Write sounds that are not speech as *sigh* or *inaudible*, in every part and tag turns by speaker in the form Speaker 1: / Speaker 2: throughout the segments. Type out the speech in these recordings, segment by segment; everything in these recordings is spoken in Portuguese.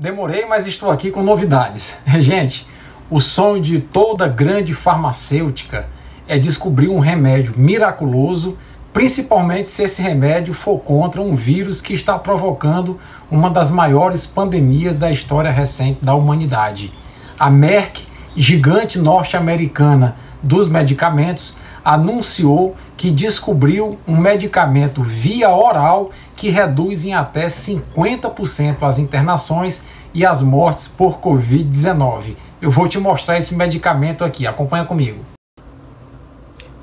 Speaker 1: Demorei, mas estou aqui com novidades. *laughs* Gente, o sonho de toda grande farmacêutica é descobrir um remédio miraculoso, principalmente se esse remédio for contra um vírus que está provocando uma das maiores pandemias da história recente da humanidade. A Merck, gigante norte-americana dos medicamentos, anunciou que descobriu um medicamento via oral que reduz em até 50% as internações e as mortes por Covid-19. Eu vou te mostrar esse medicamento aqui, acompanha comigo.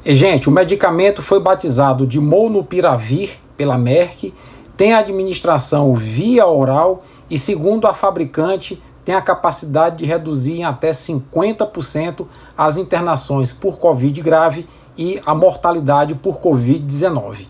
Speaker 1: E, gente, o medicamento foi batizado de Molnupiravir pela Merck, tem administração via oral e, segundo a fabricante, tem a capacidade de reduzir em até 50% as internações por Covid grave e a mortalidade por Covid-19.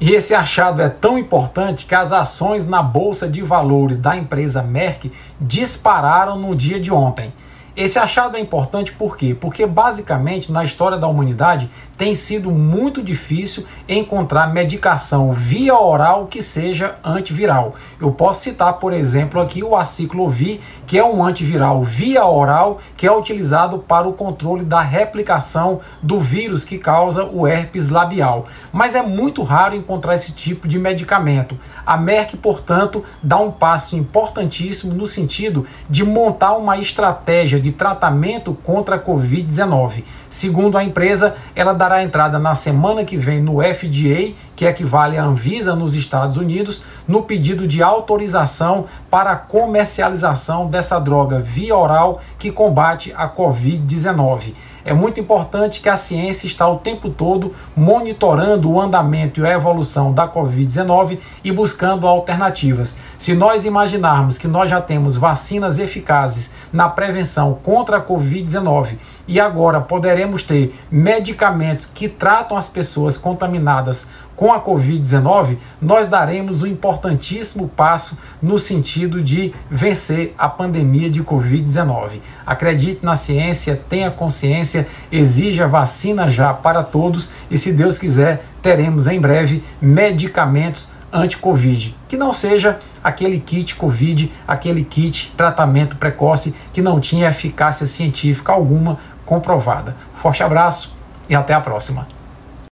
Speaker 1: E esse achado é tão importante que as ações na bolsa de valores da empresa Merck dispararam no dia de ontem. Esse achado é importante por quê? Porque basicamente na história da humanidade tem sido muito difícil encontrar medicação via oral que seja antiviral. Eu posso citar, por exemplo, aqui o aciclovir, que é um antiviral via oral que é utilizado para o controle da replicação do vírus que causa o herpes labial. Mas é muito raro encontrar esse tipo de medicamento. A Merck, portanto, dá um passo importantíssimo no sentido de montar uma estratégia de tratamento contra a Covid-19. Segundo a empresa, ela dará entrada na semana que vem no FDA, que equivale à Anvisa nos Estados Unidos, no pedido de autorização para a comercialização dessa droga via oral que combate a Covid-19. É muito importante que a ciência está o tempo todo monitorando o andamento e a evolução da Covid-19 e buscando alternativas. Se nós imaginarmos que nós já temos vacinas eficazes na prevenção contra a Covid-19 e agora poderemos ter medicamentos que tratam as pessoas contaminadas com a Covid-19, nós daremos um importantíssimo passo no sentido de vencer a pandemia de Covid-19. Acredite na ciência, tenha consciência, exija vacina já para todos. E, se Deus quiser, teremos em breve medicamentos anti-Covid, que não seja aquele kit Covid, aquele kit tratamento precoce que não tinha eficácia científica alguma comprovada. Forte abraço e até a próxima.